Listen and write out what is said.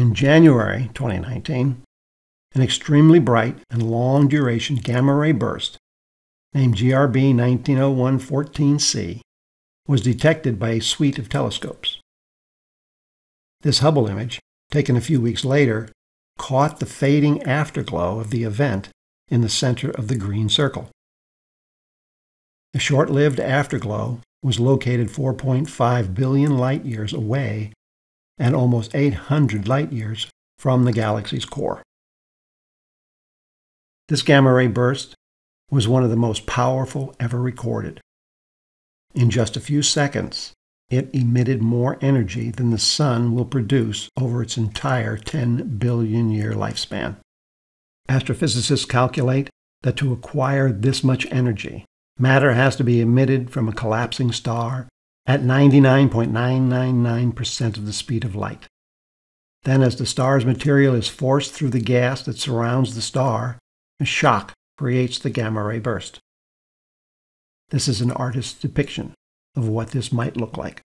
In January 2019, an extremely bright and long duration gamma ray burst, named GRB 190114C, was detected by a suite of telescopes. This Hubble image, taken a few weeks later, caught the fading afterglow of the event in the center of the green circle. The short lived afterglow was located 4.5 billion light years away and almost 800 light years from the galaxy's core. This gamma ray burst was one of the most powerful ever recorded. In just a few seconds, it emitted more energy than the sun will produce over its entire 10 billion year lifespan. Astrophysicists calculate that to acquire this much energy, matter has to be emitted from a collapsing star at 99.999% of the speed of light. Then, as the star's material is forced through the gas that surrounds the star, a shock creates the gamma ray burst. This is an artist's depiction of what this might look like.